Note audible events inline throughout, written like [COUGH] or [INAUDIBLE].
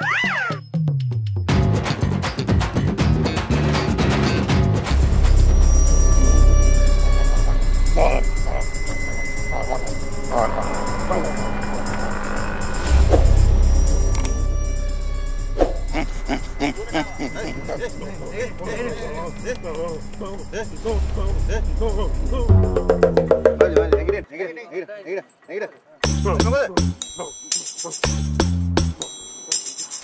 Woo! [LAUGHS]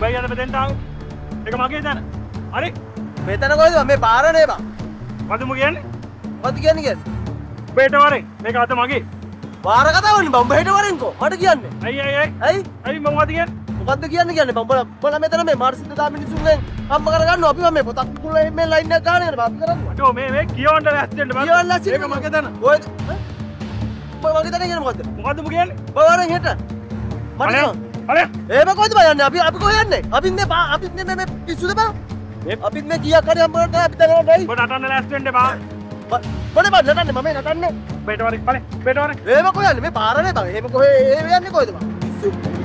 Ba din tao? Teka makita na. Ari, මෙතන කොයිද මේ පාරනේ බං. මද mo කියන්නේ? මොකද කියන්නේ කියන්නේ? බේට වරෙන් මේක අත මගේ. වාර කතාවන්නේ බම්බ හෙට වරෙන්කෝ මට කියන්නේ. අයි අයි අයි ඇයි? අයි මම මොකද කියන්නේ? මොකද්ද කියන්නේ කියන්නේ බම්බල බල මෙතන මේ මාර්සිත දා මිනිසුන්ගෙන් හම්බ කරගන්න අපි මේ පොතක් කුල මේ ලයින් එක ගන්න යනවා අපි කරන්නේ අඩෝ මේ මේ කියවන්න ලැස්තිෙන්ට කියවන්න ලැස්තිෙන්ට. ඒක මගේ තන. ඈ? මගේ තන කියන්නේ මොකද්ද? මොකද්ද mo කියන්නේ? බවරෙන් හෙට මට ඒම කොයිද බලන්නේ? අපි අපි කොහෙ යන්නේ? අපිත් මේ පා- අපිත් මේ පිස්සුද බං? අපිත් මේ කීයක් හරි හම්බ කරලා අපි දැනගන්න නැයි. ඔබ නටන්න ලැස්තිෙන්ට බා. මොනේ බං නටන්නේ මම නටන්නේ. බේට වරෙන් බලේ බේට වරෙන්. ඒම කොහෙ යන්නේ? මේ පාරනේ බං. ඒම කොහෙ ඒ යන්නේ කොහෙද බං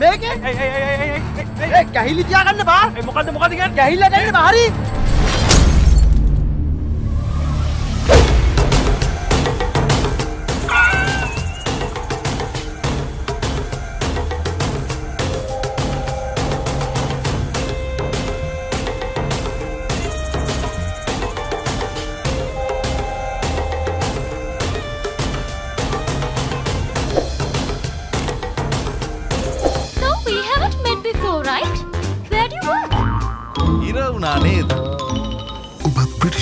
තැන් තියෙනවද මේකේ ඒ ඒ ඒ ඒ ඒ ඒ කැහිලි තියාගන්න බා. ඒ මොකද්ද මොකද්ද කියන්නේ? කැහිල්ල ගන්න බා හරි? So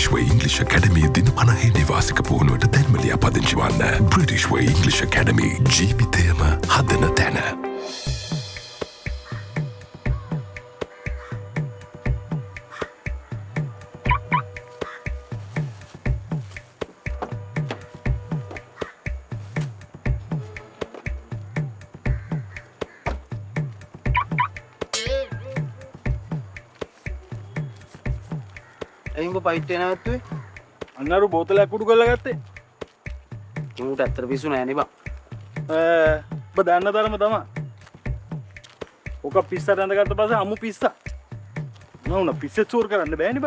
ඔබත් බ්‍රිටිශ්ව ඉංගලිෂ කැඩමී දින පණහේ නිවාසික පුහුණුවට දැන්මලිය පදිංචිවන්න බ්‍රිටිශ්ව ඉංගලිෂ කැඩමී ජීවිතයම හදන තැන. පයිට්ටේ නැවැත්තුවේ? අන්නරු බෝතලයක් කුඩු කරලා ගත්තේ. උට ඇත්තර පිසු නෑනේ බං. ඔබ දන්න තරම තමා ඕක පිස්සට ඇඳගත්ත පස අමු පිස්ස. නවන පිස්සෙත් සූර් කරන්න බෑනිබ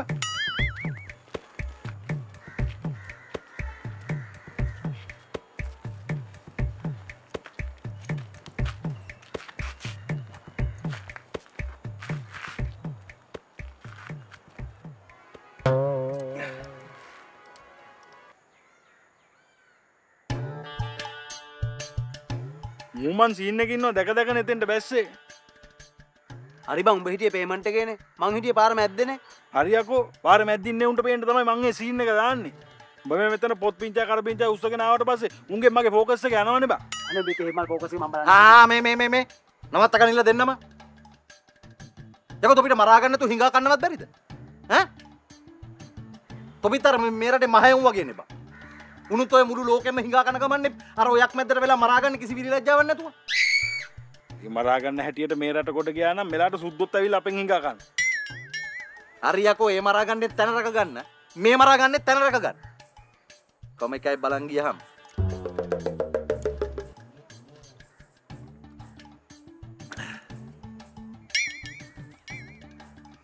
මුමන් සිීන්නකින්නවා දැක දැක නෙතෙන්ට බැස්සේ. හරි බං උඹ හිටියේ පේමන්ට් එකේනේ මං හිටියේ පාර මැද්දේනේ හරියකෝ පාර මැදින්න උන්ට පේට තමයි මගේ සිීන්න එක දාන්නේ. බම මෙතන පොත් පිංචා කර පිංචා උත්සගෙනාවට පස්සේ උන්ගේ මගේ ෆෝකස්ස යනවන බා. අනේ මේ පේමල් ෆෝකස් එක මම බලන්න. ආ මේ මේ මේ මේ. නවත්තක නිල දෙන්නම. යක තොපිට මරාගන්න තු හිඟා කන්නවත් බැරිද? ඈ? තොපිතර මේරට මහයවුම් වගේ නෙබ උනුත් ඔය මුළු ලෝකෙම හිඟා කන ගමන්නේ අර ඔයක් මැදට වෙලා මරාගන්න කිසි විලජ්ජාවක් නැතුව. ඒ මරාගන්න හැටියට මේ රට කොට ගියා නම් මෙලාට සුද්දොත් ඇවිල්ලා අපෙන් හිඟා ගන්න. හරියකෝ ඒ මරාගන්නෙත් තැන රක ගන්න. මේ මරාගන්නෙත් තැන රක ගන්න. කොම එකයි බලන් ගියහම.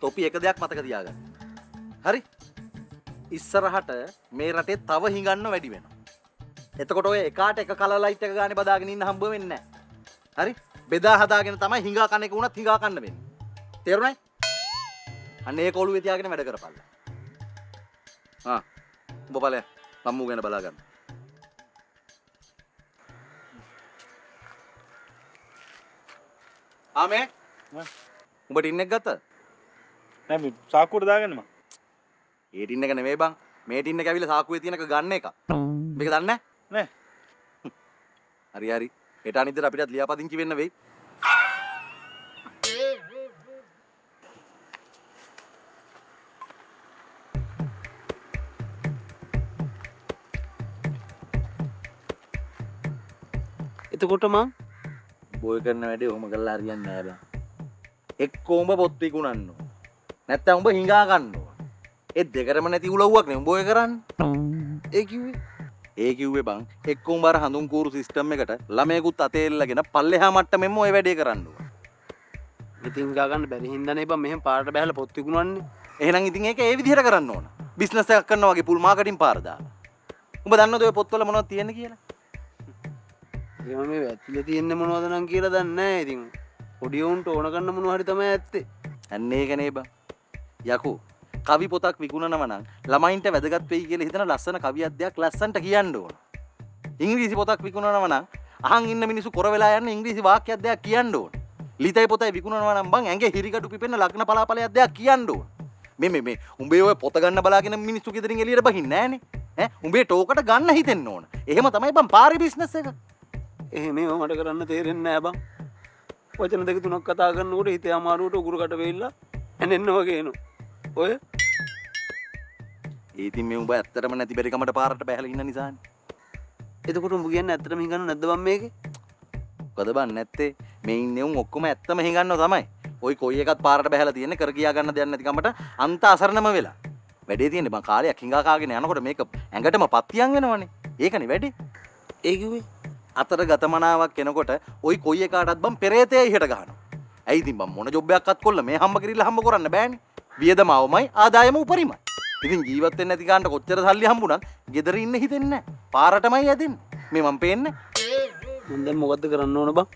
තොපි එක දෙයක් මතක තියාගන්න. හරි ඉස්සරහට මේ රටේ තව හිඟන්න වැඩි වෙන එතකොට ඔය එකාට එක කලලයිට් එක ගානේ බදාගෙන ඉන්න හම්බ වෙන්නේ නැහැ හරි බෙදා හදාගෙන තමයි හිඟා කන එක වුණත් හිඟා කන්න වෙන්නේ තේරුණයි අන්න ඒ කොළුවේ තියාගෙන වැඩ කරපල්ල. ආ උඹ බලය මම්මු ගැන බලාගන්න. ආමේ උඹට ඉන්නෙක් ගත්ත? නෑ මේ සාක්කුවට දාගන්නම. ඒ ටින් එක නෙමෙයි බං. මේ ටින් එක ඇවිල්ලා සාක්කුවේ තියෙනක ගන්න එක. මේක දන්නේ නෑ. [LAUGHS] හරි හරි. හෙට අනිද්දාට අපිටත් ලියාපදිංචි වෙන්න වෙයි. එතකොට මං බොය කරන වැඩේ ඔහොම කරලා හරියන්නේ නෑ බං. එක්කෝ උඹ පොත් විකුණන්න ඕන. නැත්තම් උඹ හිඟා ගන්න ඕන. ඒ දෙකරම නැති උලව්වක් නේ උඹ ඔය කරන්නේ. ඒ කිව්වේ ඒ කිව්වේ බං එක්කෝ උඹ අර හඳුන් කූරු සිස්ටම් එකට ළමයෙකුත් අතේ එල්ලගෙන පල්ලෙහා මට්ටමෙන්ම ඔය වැඩේ කරන්න ඕන. ඉතින් ගාගන්න බැරි හින්දනේ බං මෙහෙම පාරට බැහැලා පොත් විකුණන්නේ එහෙනම් ඉතින් ඒක ඒ විදිහට කරන්න ඕන. බිස්නස් එකක් කරනවා වගේ පුල් මාකටිං පාර දාලා. උඹ දන්නවද ඔය පොත්වල මොනවද තියෙන්නේ කියලා? එහෙම මේ ඇතුලේ තියෙන්නේ මොනවද නම් කියලා දන්නේ නැහැ ඉතින් පොඩි උන්ට ඕන කරන මොනවා හරි තමයි ඇත්තේ අන්න ඒකනේ බං. යකෝ කවි පොතක් විකුණනවා නම් ළමයින්ට වැදගත් වෙයි කියලා හිතන ලස්සන කවි අධ්‍යයක් ලස්සන්ට කියන්න ඕන. ඉංග්‍රීසි පොතක් විකුණනවා නම් අහන් ඉන්න මිනිස්සු කොර වෙලා යන ඉංග්‍රීසි වාක්‍ය අධ්‍යයක් කියන්න ඕන. ලිතයි පොතයි විකුණනවා නම් බං ඇඟේ හිරිකටු පිපෙන ලග්න පලාපලය අධ්‍යයක් කියන්න ඕන. මේ මේ මේ උඹේ ඔය පොත ගන්න බලාගෙන මිනිස්සු ගෙදරින් එළියට බහින්නේ නැහනේ. ඈ උඹේ ටෝකට ගන්න හිතෙන්න ඕන. එහෙම තමයි බං පාරේ බිස්නස් එක. එහෙම ඒවා මට කරන්න තේරෙන්නේ නැහැ බං වචන දෙක තුනක් කතා කරනකොට හිතේ අමාරුවට උගුරකට වෙයිලා ඇනෙන්න වගේ එනවා ඔය? ඒතින් මේ උඹ ඇත්තරම නැති බැරිකමට පාරට පැහල ඉන්න නිසාන්. එතකොට උඹ කියන්න ඇත්තටම හිඟන්න නැද්ද බම් මේකේ? මොකද බන් නැත්තේ? මේ ඉන්නේ උන් ඔක්කොම ඇත්තම හිඟන්නව තමයි. ওই කොයි එකත් පාරට බැහැලා තියෙන්නේ කර කියා ගන්න දෙයක් නැතිකමට අන්ත අසරණම වෙලා. වැඩේ තියෙන්නේ බන් කාලයක් හිඟා කාගෙන යනකොට මේක ඇඟටම පත්තියන් වෙනවනේ. ඒකනේ වැඩේ. ඒ කිව්වේ? අතර ගතමනාවක් කෙනකොට ඔයි කොයි එකටත් බම් පෙරේතය හිට ගහනවා. ඇයිතින් බම් මොන ජොබ්බයක්ත් කොල්ල මේ හම්බ කිරිල්ල හම්බ කරන්න බෑනේ? වියදමාවමයි ආදායම උපරිමයි. ඉතින් ජීවත් වෙන්න නැති ගානට කොච්චර සල්ලි හම්බුණත් ගෙදර ඉන්න හිතෙන්නේ නැහැ. පාරටමයි ඇදෙන්නේ. මේ මං පේන්නේ. මම දැන් මොකද්ද කරන්න ඕන බං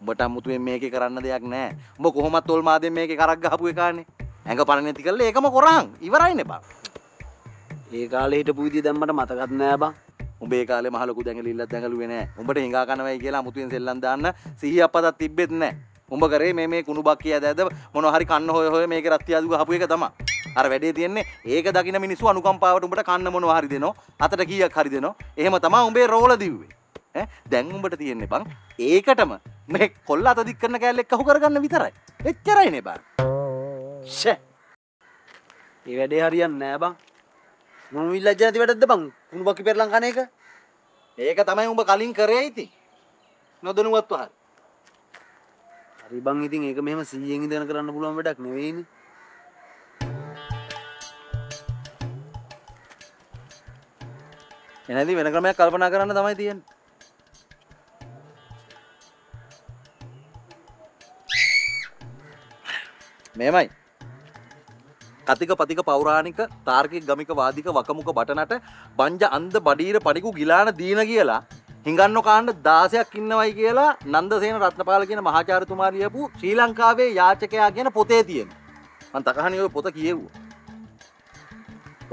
උඹට අමුතුවෙන් මේකේ කරන්න දෙයක් නැහැ. උඹ කොහොමත් තොල් මාදෙන් මේකේ කරක් ගහපු එකානේ. ඇඟ පණ නැති කරලා ඒකම කරාන්. ඉවරයිනේ බං. ඒ කාලේ හිටපු විදිය දැන් මට මතකත් නෑ බං උඹ කාලේ මහ ලොකු දැඟලිල්ලක් දැඟලුවේ නැහැ. උඹට හිඟා කනවයි කියලා අමුතුවෙන් සෙල්ලම් දාන්න සිහිය අපතක් තිබ්බෙත් නැහැ. උඹ කරේ මේ මේ කුණු බක්කිය ඇද ඇද මොනවා හරි කන්න හොය හොය මේකේ රත්තියාදු ගහපු එක තමයි. අර වැඩේ තියෙන්නේ ඒක දකින මිනිස්සු අනුකම්පාවට උඹට කන්න මොනවා හරි දෙනවා. අතට කීයක් හරි දෙනවා. එහෙම තමයි උඹේ රෝල දිව්වේ. ඈ දැන් උඹට තියෙන්නේ බං ඒකටම මේ කොල්ල අත දික් කරන කෑල්ලෙක් කහු කරගන්න විතරයි. එච්චරයිනේ බං. ෂේ ඒ වැඩේ හරියන්නේ නෑ බං මොන විල්ලජ්ජ නැති වැඩක්ද බං කුණු බක්කි පෙරලන් කන එක ඒක තමයි උඹ කලින් කරේ ඉතින්. නොදැනුවත්ව හරි. හරි බං ඉතින් ඒක මෙහෙම 100න් ඉඳගෙන කරන්න පුළුවන් වැඩක් නෙවෙයිනේ එනදී වෙන ක්‍රමයක් කල්පනා කරන්න තමයි තියෙන්නේ. මේමයි. කතික පතික පෞරාණික තාර්කික ගමික වාදික වකමුක බටනට බංජ අන්ද බඩීර පඩිකු ගිලාන දීන කියලා හිඟන්න කාණ්ඩ දාසයක් ඉන්නවයි කියලා නන්දසේන රත්නපාල කියන මහාචාරතුමා ලියපු ශ්‍රී ලංකාවේ යාචකයා කියන පොතේ තියෙන. මං තකහණි ඔය පොත කියෙව්වා.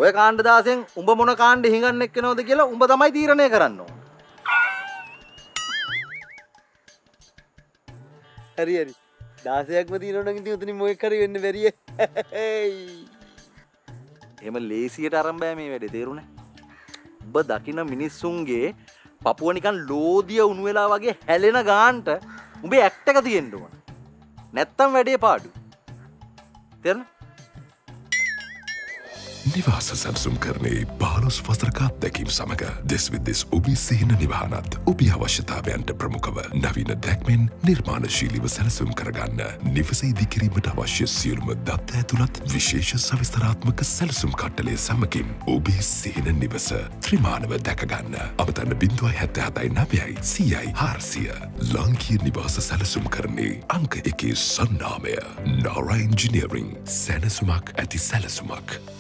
ඔය කාණ්ඩ දාසෙන් උඹ මොන කාණ්ඩ හිඟන්න එක්කනවද කියලා උඹ තමයි තීරණය කරන්න ඕන. හරි හරි දාසයක්ම තියෙනවනම් ඉතින් උතනින් මොකක් හරි වෙන්න බැරිය එහෙම ලේසියට අරන් බෑ මේ වැඩේ තේරුණා. ඔබ දකින මිනිස්සුන්ගේ පපුව නිකන් ලෝදිය උණු වෙලා වගේ හැලෙන ගාන්ට උඹේ ඇක්ට් එක තියෙන්න ඕන. නැත්තම් වැඩේ පාඩු. තේරුණා? නිවාස සැම්සුම් කරනේ පාලොස් වසරකාත් දැකීම් සමඟ දෙස්විදෙස් ඔබේ සිහින නිවානත් ඔබේ අවශ්‍යතාවයන්ට ප්‍රමුඛව නවීන දැක්මෙන් නිර්මාණශීලිව සැලසුම් කරගන්න නිවස ඉදිකිරීමට අවශ්‍ය සියලුම දත්ත ඇතුළත් විශේෂ සවිස්තරාත්මක සැලසුම් කට්ටලේ සමකින් ඔබේ සිහින නිවස ත්‍රිමාණව දැකගන්න. අමතන්න බිඳුවයි හැත්ත හතයි නවයයි සියයි හාරසිය. ලාංකීය නිවාස සැලසුම් කරන්නේ අංක එකේ සන්නාමය. නෝරයින්ජිනීරිං සැනසුමක් ඇති සැලසුමක්.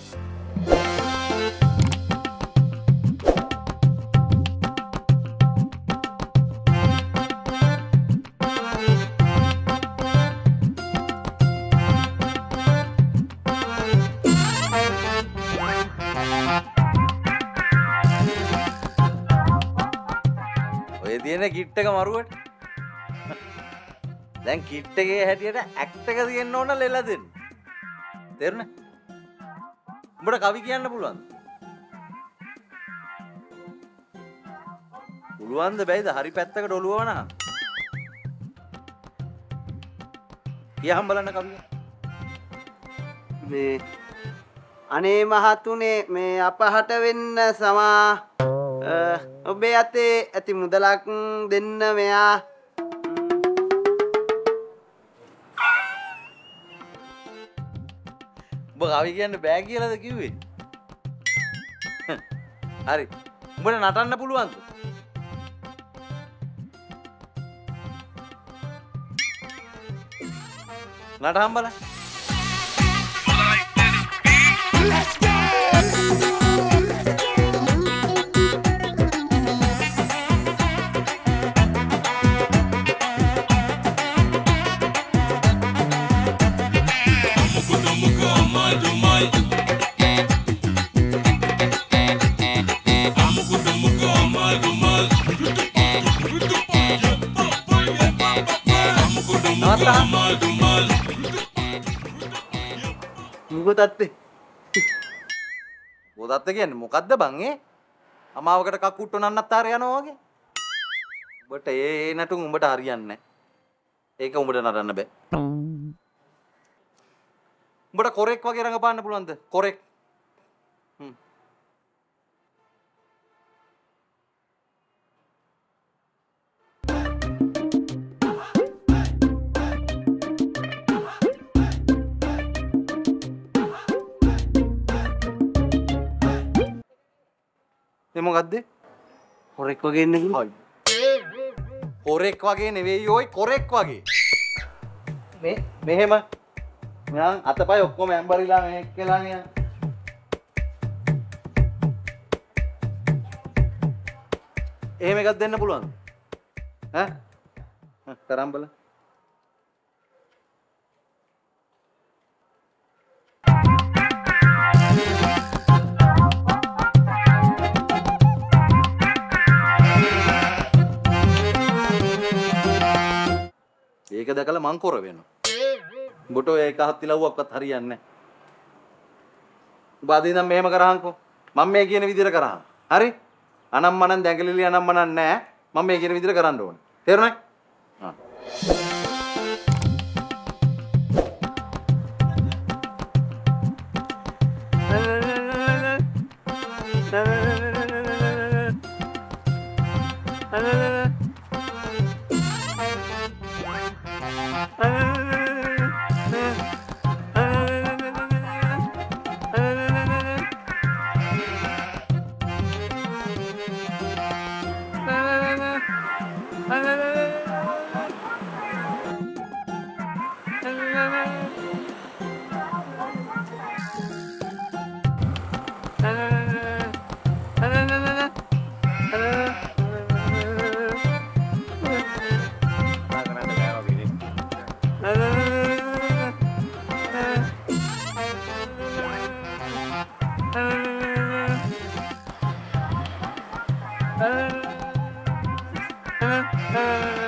ඔය තියෙන කිට්ටක මරුවට. දැන් කිට්ටගේ හැටියට ඇක්ටක තියෙන්න්න ඕන ලෙල දෙන්න තෙරණ? උඹට කවි කියන්න පුළුවන්? පුළුවන්ද බැයිද? හරි පැත්තක ඩොළුවන කියහම් බලන්න කවිය. මේ අනේ මහතුනේ මේ අපහට වෙන්න සමා අ, ඔබේ අතේ ඇති මුදලක් දෙන්න මෙයා උඹ කවි කියන්න බෑ කියලද කිව්වේ? හරි. උඹට නටන්න පුළුවන්ද? නටහම් බල නවත්තහම් මුකතත්වේ බොදත්ත කියන්න මොකක්ද බංගේ අමාවකට කක්කුට්ට නන්නත් අර යනවා වගේ. බට ඒ නටුන් උඹට හරියන්න ඒක උඹට නටන්න බෑ. උඹට කොරෙක් වගේ රඟපාන්න පුළුවන්ද? කොරෙක් එමොකක්ද හොරෙක් වගේන්න හයි. කොරෙක් වගේ නෙවෙයි ඔයි කොරෙක් වගේ. මේ මෙහෙම. මෙයන් අතපයි ඔක්කොම ඇම්බරිලා මෙහෙක් කියලා නිය එහෙම එකක් දෙන්න පුළුවන් ඈ? කරම් බල ඒක දැකලා මං කොර වෙනවා. උඹට ඔය එක හත් ඉලව්වක්වත් හරියන්නේ නැහැ. උඹ අද ඉඳන් මෙහෙම කරහන්කෝ. මම මේ කියන විදිහට කරහන්. හරි? අනම්මනම් දැඟලිලි අනම්මනම් නැහැ. මම මේ කියන විදිහට කරන්න ඕනේ. තේරුණා? ආ. No, no, no. uh, uh, uh.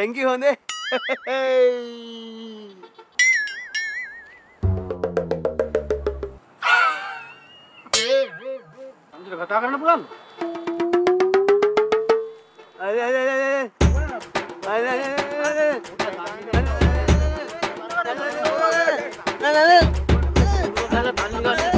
තැංකි හොඳේ කතා කරන්න පුළන් නෑ